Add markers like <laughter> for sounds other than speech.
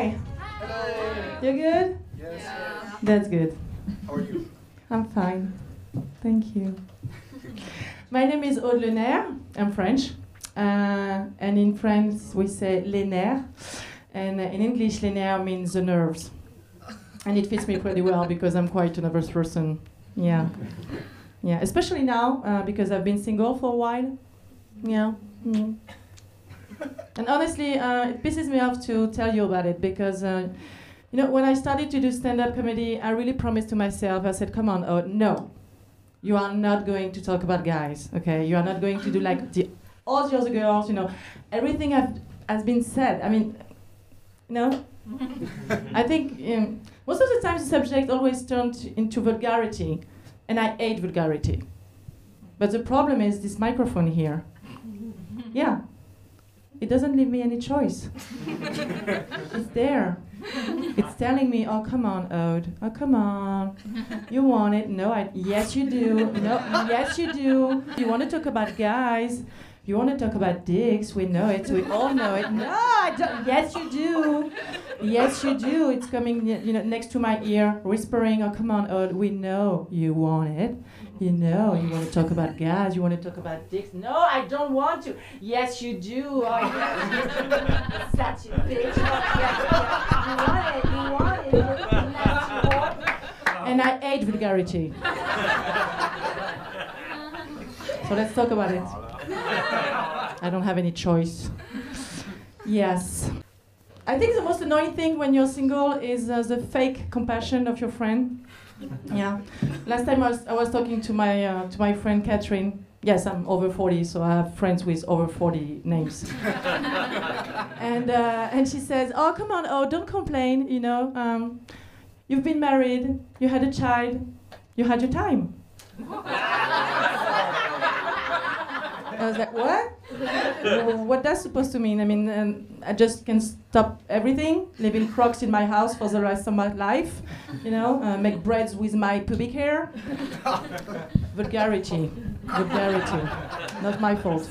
Hi. You good? Yes. That's good. How are you? I'm fine. Thank you. My name is Aude Lener. I'm French. Uh, and in France, we say les nerfs. And uh, in English, les nerfs means the nerves. And it fits me pretty well because I'm quite a nervous person. Yeah. Yeah, especially now uh, because I've been single for a while. Yeah. Mm. <laughs> And honestly, uh, it pisses me off to tell you about it because, uh, you know, when I started to do stand up comedy, I really promised to myself, I said, come on, oh, no. You are not going to talk about guys, okay? You are not going to do like the, all the other girls, you know. Everything have, has been said. I mean, you know, <laughs> I think um, most of the time the subject always turns into vulgarity, and I hate vulgarity. But the problem is this microphone here. Yeah, it doesn't leave me any choice. <laughs> it's there. It's telling me, oh come on, Aude. Oh come on. You want it? No, I. Yes, you do. No, yes, you do. You want to talk about guys? You want to talk about dicks? We know it. We all know it. No, I don't. Yes, you do. Yes, you do. It's coming, you know, next to my ear, whispering, "Oh, come on, Aude. We know you want it. You know you want to talk about guys. You want to talk about dicks. No, I don't want to. Yes, you do. Oh. <laughs> Such a bitch. Oh. You want it. You want it. And I hate vulgarity. So let's talk about it. I don't have any choice. Yes. I think the most annoying thing when you're single is uh, the fake compassion of your friend. <laughs> Yeah. Last time I was, I was talking to my uh, to my friend Catherine. Yes, I'm over 40, so I have friends with over 40 names. <laughs> and uh, and she says, "Oh, come on, oh, don't complain. You know, um, you've been married, you had a child, you had your time." <laughs> I was like, what? Well, what that's supposed to mean? I mean, um, I just can stop everything, live in Crocs in my house for the rest of my life, you know, uh, make breads with my pubic hair. <laughs> Vulgarity, vulgarity, not my fault.